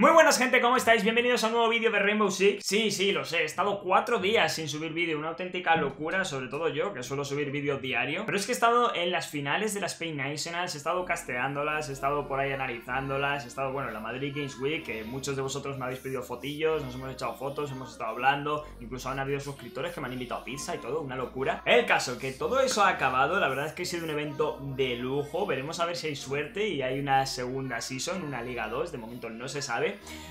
Muy buenas gente, ¿cómo estáis? Bienvenidos a un nuevo vídeo de Rainbow Six. Sí, sí, lo sé, he estado cuatro días sin subir vídeo, una auténtica locura, sobre todo yo, que suelo subir vídeo diario. Pero es que he estado en las finales de las Pain Nationals, he estado casteándolas, he estado por ahí analizándolas He estado, bueno, en la Madrid Games Week, que muchos de vosotros me habéis pedido fotillos, nos hemos echado fotos, hemos estado hablando Incluso han habido suscriptores que me han invitado a pizza y todo, una locura. El caso, que todo eso ha acabado, la verdad es que ha sido un evento de lujo Veremos a ver si hay suerte y hay una segunda season, una Liga 2, de momento no se sabe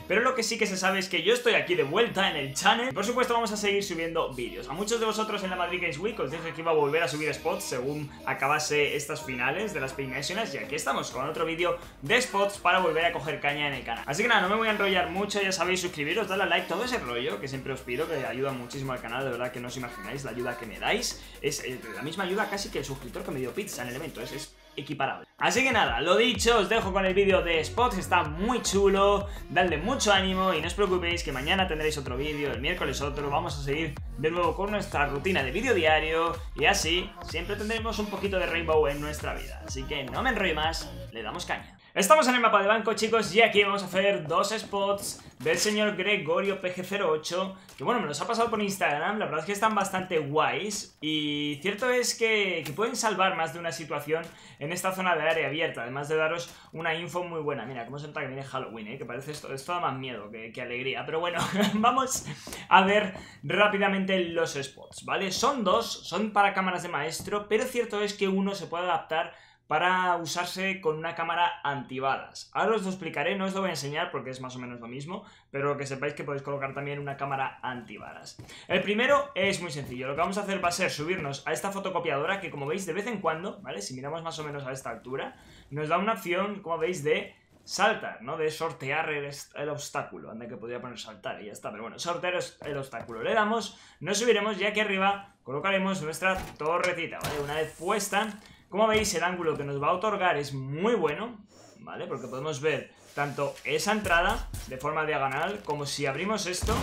Pero lo que sí que se sabe es que yo estoy aquí de vuelta en el channel por supuesto vamos a seguir subiendo vídeos. A muchos de vosotros en la Madrid Games Week os dije que iba a volver a subir spots según acabase estas finales de las Pain Nationals y aquí estamos con otro vídeo de spots para volver a coger caña en el canal. Así que nada, no me voy a enrollar mucho, ya sabéis, suscribiros, darle a like, todo ese rollo que siempre os pido, que ayuda muchísimo al canal, de verdad que no os imagináis la ayuda que me dais. Es eh, la misma ayuda casi que el suscriptor que me dio pizza en el evento, es equiparable. Así que nada, lo dicho, os dejo con el vídeo de Spots, está muy chulo, dadle mucho ánimo y no os preocupéis que mañana tendréis otro vídeo, el miércoles otro, vamos a seguir de nuevo con nuestra rutina de vídeo diario y así siempre tendremos un poquito de Rainbow en nuestra vida. Así que no me enrollo más, le damos caña. Estamos en el mapa de banco, chicos, y aquí vamos a hacer dos spots del señor Gregorio PG08, que bueno, me los ha pasado por Instagram, la verdad es que están bastante guays, y cierto es que, que pueden salvar más de una situación en esta zona de área abierta, además de daros una info muy buena. Mira, cómo se nota que viene Halloween, ¿eh? que parece esto, esto da más miedo que, que alegría, pero bueno, vamos a ver rápidamente los spots, ¿vale? Son dos, son para cámaras de maestro, pero cierto es que uno se puede adaptar para usarse con una cámara antibalas. Ahora os lo explicaré, no os lo voy a enseñar porque es más o menos lo mismo, pero que sepáis que podéis colocar también una cámara antibalas. El primero es muy sencillo, lo que vamos a hacer va a ser subirnos a esta fotocopiadora que como veis de vez en cuando, ¿vale? Si miramos más o menos a esta altura, nos da una opción, como veis, de saltar, ¿no? De sortear el, obstáculo. Anda que podría poner saltar y ya está. Pero bueno, sortear el obstáculo. Le damos, nos subiremos y aquí arriba colocaremos nuestra torretita, ¿vale? Una vez puesta, como veis, el ángulo que nos va a otorgar es muy bueno, ¿vale? Porque podemos ver tanto esa entrada de forma diagonal, como si abrimos esto,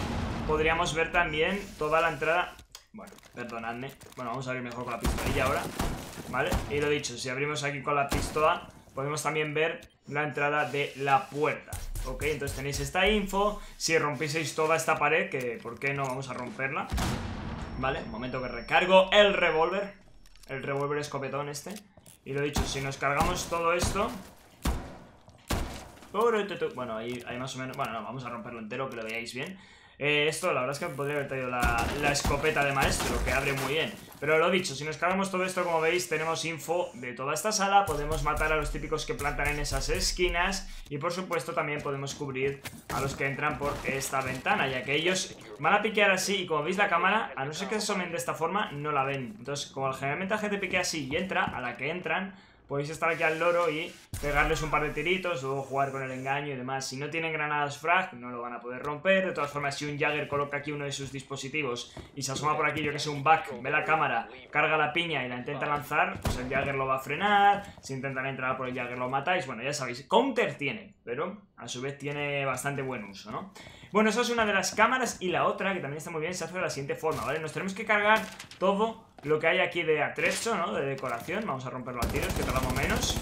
podríamos ver también toda la entrada... Bueno, perdonadme. Bueno, vamos a abrir mejor con la pistolilla ahora, ¿vale? Y lo dicho, si abrimos aquí con la pistola, podemos también ver la entrada de la puerta. Ok, entonces tenéis esta info. Si rompieseis toda esta pared, que ¿por qué no vamos a romperla? Vale, un momento que recargo el revólver el revólver escopetón este. Y lo dicho, si nos cargamos todo esto... Bueno, ahí, ahí más o menos... Bueno, no, vamos a romperlo entero, que lo veáis bien. Eh, esto, la verdad es que podría haber traído la, escopeta de maestro, que abre muy bien. Pero lo dicho, si nos cargamos todo esto, como veis, tenemos info de toda esta sala. Podemos matar a los típicos que plantan en esas esquinas. Y por supuesto también podemos cubrir a los que entran por esta ventana, ya que ellos van a piquear así. Y como veis la cámara, a no ser que se asomen de esta forma, no la ven. Entonces, como generalmente la gente piquea así y entra, a la que entran podéis estar aquí al loro y pegarles un par de tiritos, luego jugar con el engaño y demás. Si no tienen granadas frag, no lo van a poder romper. De todas formas, si un Jagger coloca aquí uno de sus dispositivos y se asoma por aquí, yo que sé, un back, ve la cámara, carga la piña y la intenta lanzar, pues el Jagger lo va a frenar. Si intentan entrar por el Jagger lo matáis. Bueno, ya sabéis, counter tiene, pero a su vez tiene bastante buen uso, ¿no? Bueno, eso es una de las cámaras y la otra, que también está muy bien, se hace de la siguiente forma, ¿vale? Nos tenemos que cargar todo lo que hay aquí de atrecho, ¿no? De decoración. Vamos a romperlo a tiros, que tardamos menos.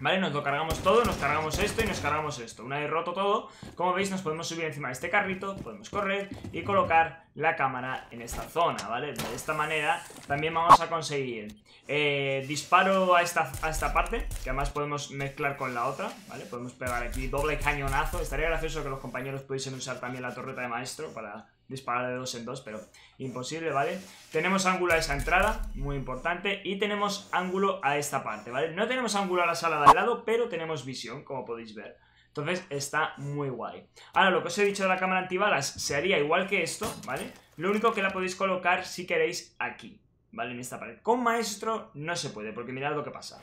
¿Vale? Nos lo cargamos todo, nos cargamos esto y nos cargamos esto Una vez roto todo, como veis nos podemos subir encima de este carrito Podemos correr y colocar la cámara en esta zona, ¿vale? De esta manera también vamos a conseguir eh, disparo a esta, a esta parte Que además podemos mezclar con la otra, ¿vale? Podemos pegar aquí doble cañonazo Estaría gracioso que los compañeros pudiesen usar también la torreta de maestro Para disparar de dos en dos, pero imposible, ¿vale? Tenemos ángulo a esa entrada, muy importante, y tenemos ángulo a esta parte, ¿vale? No tenemos ángulo a la sala de al lado, pero tenemos visión, como podéis ver. Entonces está muy guay. Ahora, lo que os he dicho de la cámara antibalas se haría igual que esto, ¿vale? Lo único que la podéis colocar si queréis aquí, ¿vale? En esta pared. Con maestro no se puede, porque mirad lo que pasa.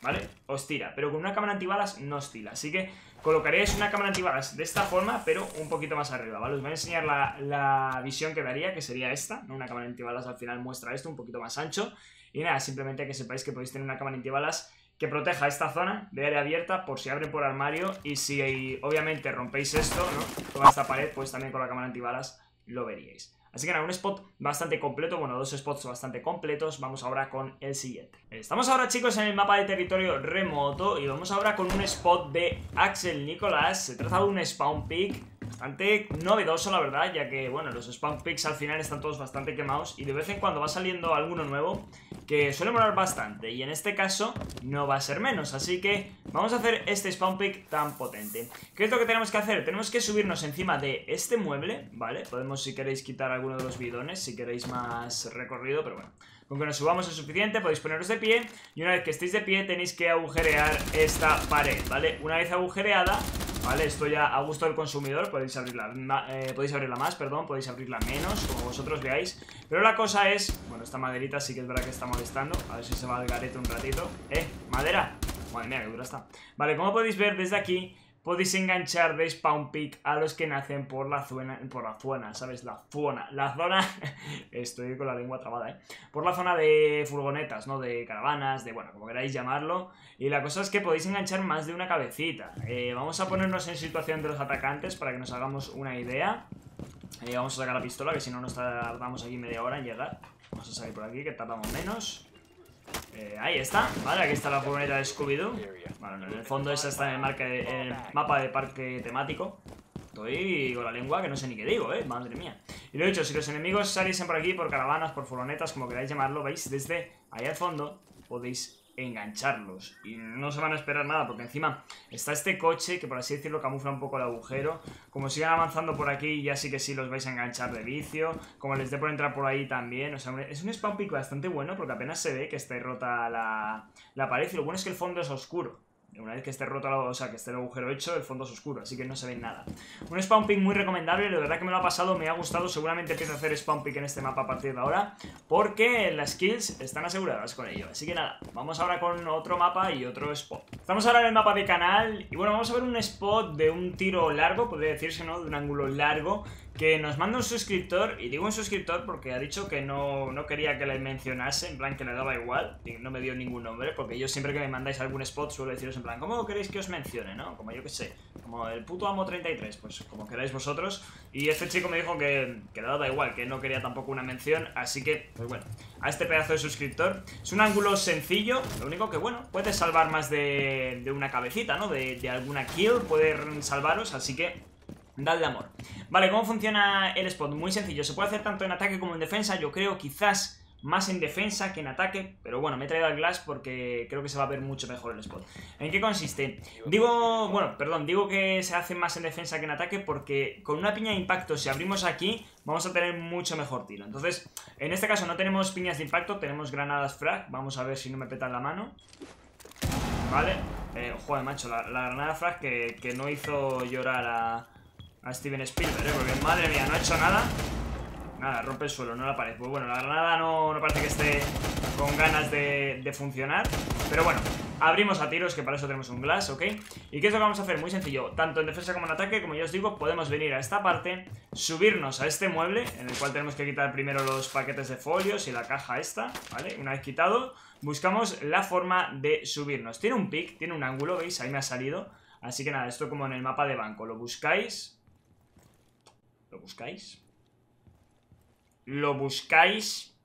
¿Vale? Os tira, pero con una cámara antibalas no os tira Así que colocaréis una cámara antibalas de esta forma, pero un poquito más arriba, ¿vale? Os voy a enseñar la, la visión que daría, que sería esta, ¿no? Una cámara antibalas al final muestra esto, un poquito más ancho. Y nada, simplemente que sepáis que podéis tener una cámara antibalas que proteja esta zona de área abierta por si abren por armario y si obviamente rompéis esto, ¿no? Toda esta pared, pues también con la cámara antibalas lo veríais. Así que nada, un spot bastante completo, bueno, dos spots bastante completos. Vamos ahora con el siguiente. Estamos ahora, chicos, en el mapa de territorio remoto y vamos ahora con un spot de Axel Nicolás. Se trata de un spawn pick bastante novedoso, la verdad, ya que, bueno, los spawn picks al final están todos bastante quemados y de vez en cuando va saliendo alguno nuevo que suele molar bastante y en este caso no va a ser menos, así que vamos a hacer este spawn pick tan potente. ¿Qué es lo que tenemos que hacer? Tenemos que subirnos encima de este mueble, ¿vale? Podemos, si queréis, quitar alguno de los bidones, si queréis más recorrido, pero bueno. Con que nos subamos es suficiente, podéis poneros de pie Y una vez que estéis de pie tenéis que agujerear esta pared, ¿vale? Una vez agujereada, ¿vale? Esto ya a gusto del consumidor, podéis abrirla, eh, podéis abrirla más, perdón, podéis abrirla menos, como vosotros veáis Pero la cosa es, bueno, esta maderita sí que es verdad que está molestando A ver si se va al garete un ratito ¿Eh? ¿Madera? Madre mía, qué dura está Vale, como podéis ver desde aquí podéis enganchar de Spawn Peak a los que nacen por la zona, por la zona, ¿sabes? La zona, la zona, estoy con la lengua trabada, ¿eh? Por la zona de furgonetas, ¿no? De caravanas, de, bueno, como queráis llamarlo. Y la cosa es que podéis enganchar más de una cabecita. Eh, vamos a ponernos en situación de los atacantes para que nos hagamos una idea. Eh, vamos a sacar la pistola, que si no nos tardamos aquí media hora en llegar. Vamos a salir por aquí, que tardamos menos. Eh, ahí está, vale, aquí está la furgoneta de Scooby-Doo. Bueno, en el fondo esa está en el, mapa de parque temático. Estoy con la lengua que no sé ni qué digo, eh, madre mía. Y lo he dicho, si los enemigos saliesen por aquí, por caravanas, por furgonetas, como queráis llamarlo Veis, desde ahí al fondo podéis engancharlos. Y no se van a esperar nada, porque encima está este coche que por así decirlo camufla un poco el agujero. Como sigan avanzando por aquí, ya sí que sí los vais a enganchar de vicio. Como les dé por entrar por ahí también. O sea, es un spawn pick bastante bueno porque apenas se ve que esté rota la, la pared. Y lo bueno es que el fondo es oscuro. Una vez que esté roto, o sea, que esté el agujero hecho, el fondo es oscuro, así que no se ve nada. Un spawn pick muy recomendable, de verdad que me lo ha pasado, me ha gustado, seguramente empiezo a hacer spawn pick en este mapa a partir de ahora, porque las kills están aseguradas con ello. Así que nada, vamos ahora con otro mapa y otro spot. Estamos ahora en el mapa de canal, y bueno, vamos a ver un spot de un tiro largo, podría decirse, ¿no? De un ángulo largo, que nos manda un suscriptor, y digo un suscriptor porque ha dicho que no, no, quería que le mencionase, en plan que le daba igual, y no me dio ningún nombre, porque yo siempre que me mandáis algún spot suelo deciros en plan, ¿cómo queréis que os mencione, no? Como yo que sé, como el puto amo 33, pues como queráis vosotros, y este chico me dijo que, que le daba igual, que no quería tampoco una mención, así que, pues bueno, a este pedazo de suscriptor, es un ángulo sencillo, lo único que, bueno, puede salvar más de, de una cabecita, ¿no? De, de alguna kill, poder salvaros, así que Dadle amor. Vale, ¿cómo funciona el spot? Muy sencillo, se puede hacer tanto en ataque como en defensa, yo creo quizás más en defensa que en ataque, pero bueno, me he traído al glass porque creo que se va a ver mucho mejor el spot. ¿En qué consiste? Digo, bueno, perdón, digo que se hace más en defensa que en ataque porque con una piña de impacto, si abrimos aquí, vamos a tener mucho mejor tiro. Entonces, en este caso no tenemos piñas de impacto, tenemos granadas frag, vamos a ver si no me petan la mano. Vale, eh, joder, macho, la, granada frag que, que no hizo llorar a a Steven Spielberg, ¿eh? Porque madre mía, no ha hecho nada. Nada, rompe el suelo, no la pared. Pues bueno, la granada no, parece que esté con ganas de, funcionar. Pero bueno, abrimos a tiros, que para eso tenemos un glass, ¿ok? ¿Y qué es lo que vamos a hacer? Muy sencillo. Tanto en defensa como en ataque, como ya os digo, podemos venir a esta parte, subirnos a este mueble, en el cual tenemos que quitar primero los paquetes de folios y la caja esta, ¿vale? Una vez quitado, buscamos la forma de subirnos. Tiene un pic, tiene un ángulo, ¿veis? Ahí me ha salido. Así que nada, esto como en el mapa de banco. Lo buscáis, ¿Lo buscáis? Lo buscáis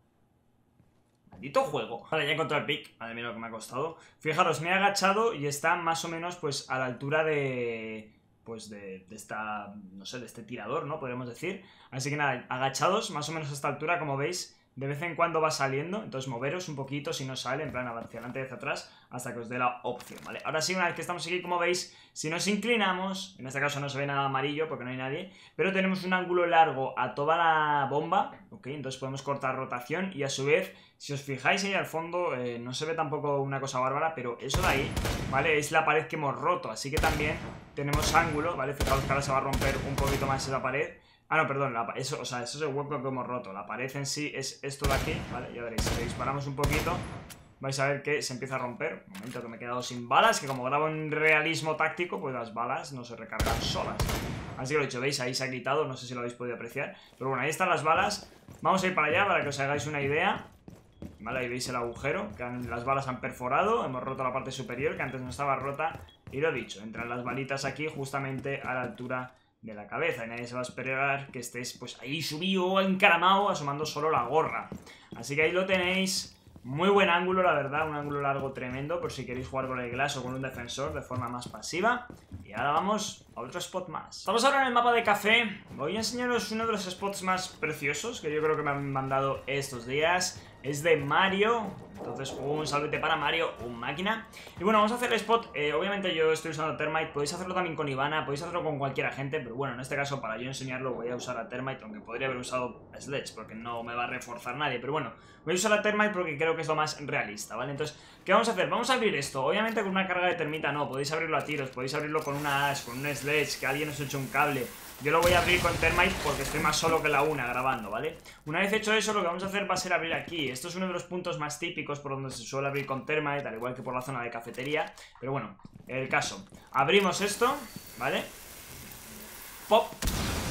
Maldito juego. Vale, ya encontré el pick. Madre mía lo que me ha costado. Fijaros, me he agachado y está más o menos pues a la altura de... Pues de, de esta... No sé, de este tirador, ¿no? Podríamos decir. Así que nada, agachados más o menos a esta altura Como veis de vez en cuando va saliendo, entonces moveros un poquito si no sale, en plan hacia adelante y hacia atrás, hasta que os dé la opción, ¿vale? Ahora sí, una vez que estamos aquí, como veis, si nos inclinamos, en este caso no se ve nada amarillo porque no hay nadie, pero tenemos un ángulo largo a toda la bomba, ¿ok? Entonces podemos cortar rotación y a su vez, si os fijáis ahí al fondo, eh, no se ve tampoco una cosa bárbara, pero eso de ahí, ¿vale? Es la pared que hemos roto, así que también tenemos ángulo, ¿vale? Fijaos que ahora se va a romper un poquito más esa pared, Ah, no, perdón, eso, o sea, eso es el hueco que hemos roto. La pared en sí es esto de aquí, ¿vale? Ya veréis, si le disparamos un poquito, vais a ver que se empieza a romper. Un momento que me he quedado sin balas, que como grabo en realismo táctico, pues las balas no se recargan solas. Así que lo he dicho, veis, ahí se ha quitado, no sé si lo habéis podido apreciar. Pero bueno, ahí están las balas. Vamos a ir para allá para que os hagáis una idea. Vale, ahí veis el agujero, que las balas han perforado, hemos roto la parte superior, que antes no estaba rota. Y lo he dicho, entran las balitas aquí justamente a la altura de la cabeza. Y nadie se va a esperar que estés pues ahí subido, encaramado, asomando solo la gorra. Así que ahí lo tenéis. Muy buen ángulo, la verdad, un ángulo largo tremendo por si queréis jugar con el glass o con un defensor de forma más pasiva. Y ahora vamos a otro spot más. Estamos ahora en el mapa de café. Voy a enseñaros uno de los spots más preciosos que yo creo que me han mandado estos días. Es de Mario, entonces un salvete para Mario, un máquina. Y bueno, vamos a hacer el spot. Eh, obviamente yo estoy usando Termite, podéis hacerlo también con Ivana, podéis hacerlo con cualquier agente, pero bueno, en este caso para yo enseñarlo voy a usar a Termite, aunque podría haber usado Sledge porque no me va a reforzar nadie. Pero bueno, voy a usar a Termite porque creo que es lo más realista, ¿vale? Entonces, ¿qué vamos a hacer? Vamos a abrir esto. Obviamente con una carga de termita no, podéis abrirlo a tiros, podéis abrirlo con una Ash, con un Sledge, que alguien os eche un cable. Yo lo voy a abrir con Termite porque estoy más solo que la una grabando, ¿vale? Una vez hecho eso, lo que vamos a hacer va a ser abrir aquí. Esto es uno de los puntos más típicos por donde se suele abrir con Termite, al igual que por la zona de cafetería. Pero bueno, el caso. Abrimos esto, ¿vale? Pop.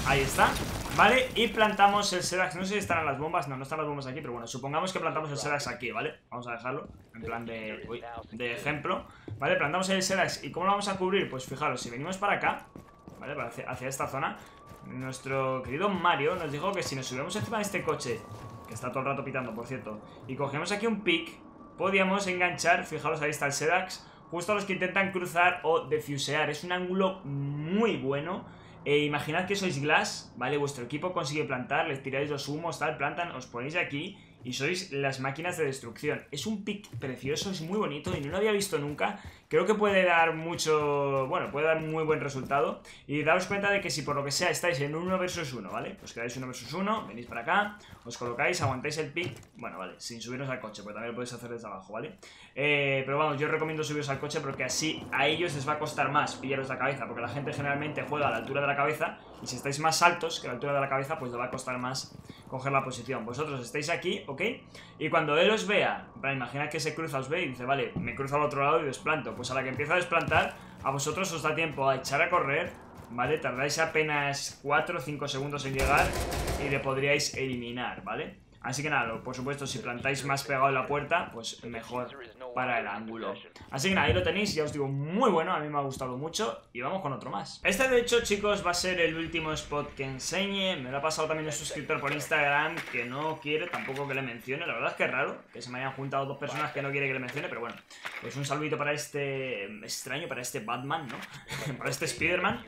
Ahí está, ¿vale? Y plantamos el Serax, no sé si estarán las bombas, no, no están las bombas aquí, pero bueno, supongamos que plantamos el Serax aquí, ¿vale? Vamos a dejarlo en plan de, de ejemplo, ¿vale? Plantamos el Serax, ¿y cómo lo vamos a cubrir? Pues fijaros, si venimos para acá, ¿vale? Hacia, hacia esta zona, nuestro querido Mario nos dijo que si nos subimos encima de este coche, que está todo el rato pitando, por cierto, y cogemos aquí un pick, podíamos enganchar, fijaros, ahí está el Serax, justo a los que intentan cruzar o defusear, es un ángulo muy bueno, eh, imaginad que sois Glass, ¿vale? Vuestro equipo consigue plantar, les tiráis los humos, tal, plantan, os ponéis aquí y sois las máquinas de destrucción. Es un pick precioso, es muy bonito y no lo había visto nunca. Creo que puede dar mucho... Bueno, puede dar muy buen resultado. Y daos cuenta de que si por lo que sea estáis en 1 versus 1, ¿vale? Pues quedáis 1 versus 1, venís para acá, os colocáis, aguantáis el pick. Bueno, vale, sin subirnos al coche, porque también lo podéis hacer desde abajo, ¿vale? Eh, pero vamos, yo recomiendo subiros al coche porque así a ellos les va a costar más pillaros la cabeza, porque la gente generalmente juega a la altura de la cabeza y si estáis más altos que la altura de la cabeza, pues le va a costar más coger la posición. Vosotros estáis aquí, ¿ok? Y cuando él os vea, para imaginar que se cruza, os ve y dice, vale, me cruzo al otro lado y desplanto. Pues a la que empieza a desplantar, a vosotros os da tiempo a echar a correr, ¿vale? Tardáis apenas 4 o 5 segundos en llegar y le podríais eliminar, ¿vale? Así que nada, por supuesto, si plantáis más pegado en la puerta, pues mejor para el ángulo. Así que nada, ahí lo tenéis, ya os digo, muy bueno, a mí me ha gustado mucho y vamos con otro más. Este de hecho, chicos, va a ser el último spot que enseñe, me lo ha pasado también un suscriptor por Instagram que no quiere tampoco que le mencione, la verdad es que es raro que se me hayan juntado dos personas que no quiere que le mencione, pero bueno, pues un saludito para este extraño, para este Batman, ¿no? para este Spider-Man.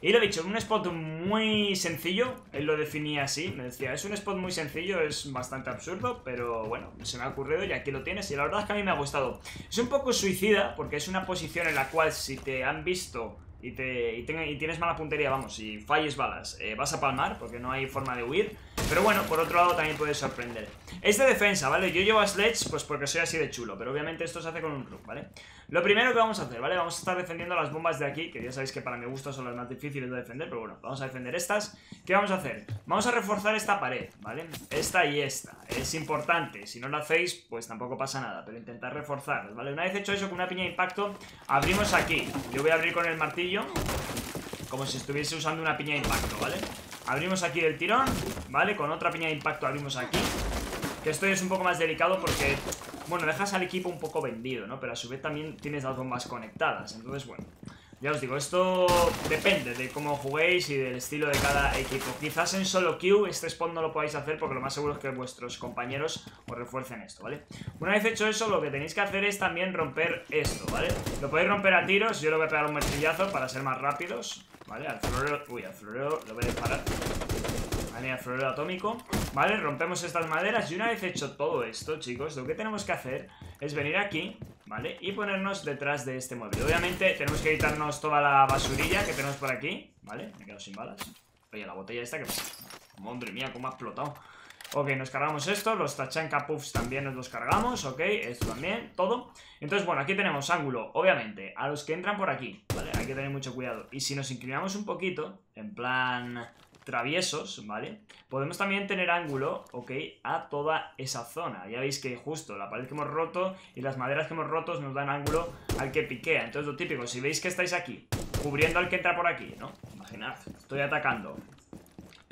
Y lo he dicho, un spot muy sencillo, él lo definía así, me decía, es un spot muy sencillo, es bastante absurdo, pero bueno, se me ha ocurrido y aquí lo tienes y la verdad es que a mí me ha gustado. Es un poco suicida porque es una posición en la cual si te han visto y, te, y, tienes mala puntería, vamos, si falles balas, eh, vas a palmar porque no hay forma de huir. Pero bueno, por otro lado también puede sorprender. Es de defensa, ¿vale? Yo llevo a Sledge pues porque soy así de chulo, pero obviamente esto se hace con un club, ¿vale? Lo primero que vamos a hacer, ¿vale? Vamos a estar defendiendo las bombas de aquí, que ya sabéis que para mi gusto son las más difíciles de defender, pero bueno, vamos a defender estas. ¿Qué vamos a hacer? Vamos a reforzar esta pared, ¿vale? Esta y esta. Es importante, si no lo hacéis, pues tampoco pasa nada, pero intentar reforzarlas, ¿vale? Una vez hecho eso, con una piña de impacto, abrimos aquí. Yo voy a abrir con el martillo, como si estuviese usando una piña de impacto, ¿vale? Abrimos aquí del tirón, ¿vale? Con otra piña de impacto abrimos aquí Que esto es un poco más delicado porque Bueno, dejas al equipo un poco vendido, ¿no? Pero a su vez también tienes las bombas conectadas Entonces, bueno ya os digo, esto depende de cómo juguéis y del estilo de cada equipo. Quizás en solo queue este spawn no lo podáis hacer porque lo más seguro es que vuestros compañeros os refuercen esto, ¿vale? Una vez hecho eso, lo que tenéis que hacer es también romper esto, ¿vale? Lo podéis romper a tiros, yo lo voy a pegar un martillazo para ser más rápidos, ¿vale? Al florero, uy, al florero lo voy a disparar. Vale, al florero atómico Vale, rompemos estas maderas Y una vez hecho todo esto, chicos Lo que tenemos que hacer es venir aquí ¿Vale? Y ponernos detrás de este mueble Obviamente tenemos que quitarnos toda la basurilla que tenemos por aquí ¿Vale? Me quedo sin balas Oye, la botella esta que... Madre mía, cómo ha explotado Ok, nos cargamos esto, los Tachanka Puffs también nos los cargamos, ok, esto también, todo Entonces, bueno, aquí tenemos ángulo, obviamente, a los que entran por aquí, ¿vale? Hay que tener mucho cuidado Y si nos inclinamos un poquito, en plan traviesos, ¿vale? Podemos también tener ángulo, ¿ok? A toda esa zona. Ya veis que justo la pared que hemos roto y las maderas que hemos roto nos dan ángulo al que piquea. Entonces lo típico, si veis que estáis aquí, cubriendo al que entra por aquí, ¿no? Imaginad, estoy atacando.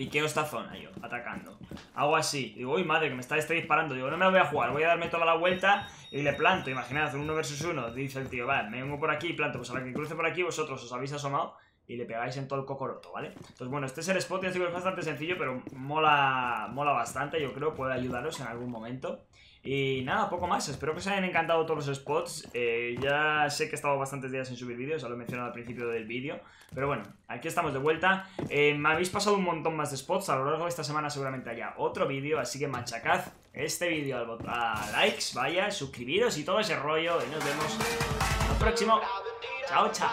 Piqueo esta zona yo, atacando. Hago así. Digo, uy, madre, que me está este disparando. Digo, no me lo voy a jugar, voy a darme toda la vuelta y le planto. Imaginad, un 1 versus 1. Dice el tío, vale, me vengo por aquí y planto. Pues a la que cruce por aquí, vosotros os habéis asomado y le pegáis en todo el cocoroto, ¿vale? Entonces, bueno, este es el spot, ya digo, es bastante sencillo, pero mola, mola bastante, yo creo, puede ayudaros en algún momento. Y nada, poco más, espero que os hayan encantado todos los spots. Eh, Ya sé que he estado bastantes días sin subir vídeos, ya lo he mencionado al principio del vídeo Pero bueno, aquí estamos de vuelta. Eh, Me habéis pasado un montón más de spots A lo largo de esta semana seguramente haya otro vídeo Así que machacad este vídeo a likes, vaya, suscribiros y todo ese rollo Y nos vemos el próximo. Chao, chao